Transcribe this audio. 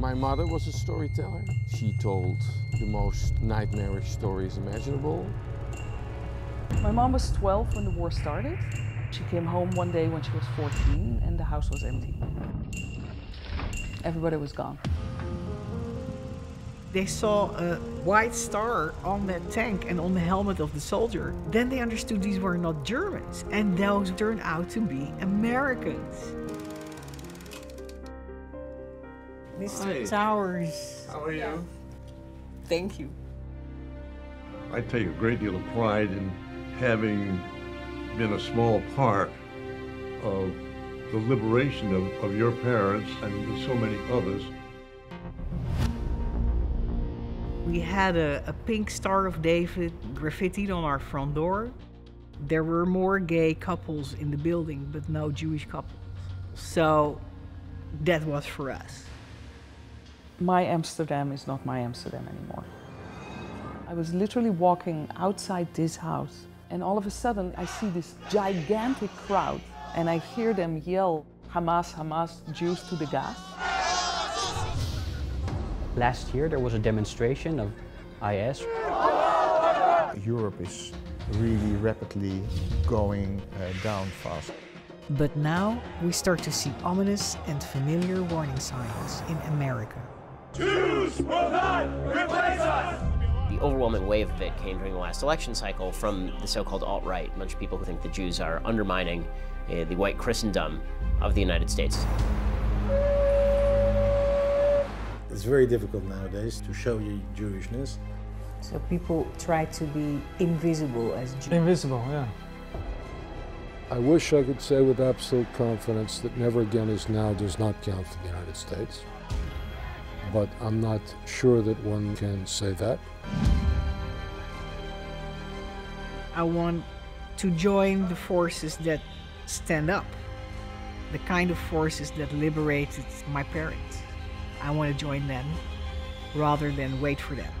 My mother was a storyteller. She told the most nightmarish stories imaginable. My mom was 12 when the war started. She came home one day when she was 14 and the house was empty. Everybody was gone. They saw a white star on that tank and on the helmet of the soldier. Then they understood these were not Germans, and those turned out to be Americans. Mr. Hi. Towers, How are you? thank you. I take a great deal of pride in having been a small part of the liberation of, of your parents and so many others. We had a, a pink Star of David graffitied on our front door. There were more gay couples in the building, but no Jewish couples. So that was for us. My Amsterdam is not my Amsterdam anymore. I was literally walking outside this house, and all of a sudden I see this gigantic crowd, and I hear them yell, Hamas, Hamas, Jews to the gas. Last year there was a demonstration of IS. Europe is really rapidly going uh, down fast. But now we start to see ominous and familiar warning signs in America. The overwhelming wave of it came during the last election cycle from the so-called alt-right, a bunch of people who think the Jews are undermining uh, the white Christendom of the United States. It's very difficult nowadays to show your Jewishness. So people try to be invisible as Jews. Invisible, yeah. I wish I could say with absolute confidence that never again is now does not count for the United States. But I'm not sure that one can say that. I want to join the forces that stand up, the kind of forces that liberated my parents. I want to join them rather than wait for them.